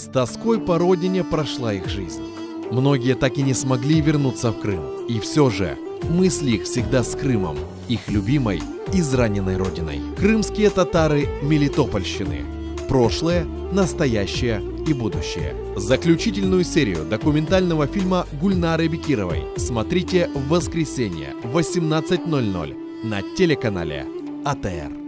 С тоской по родине прошла их жизнь. Многие так и не смогли вернуться в Крым. И все же мысли их всегда с Крымом, их любимой, израненной родиной. Крымские татары Мелитопольщины. Прошлое, настоящее и будущее. Заключительную серию документального фильма Гульнары Бекировой смотрите в воскресенье в 18.00 на телеканале АТР.